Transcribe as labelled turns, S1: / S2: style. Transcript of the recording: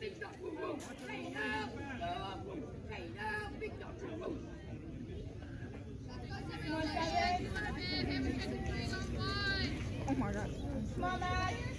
S1: big dog, boom, boom. Hey now, love, boom. Hey now, big dog, boom, boom.
S2: Oh my god.
S3: Mama.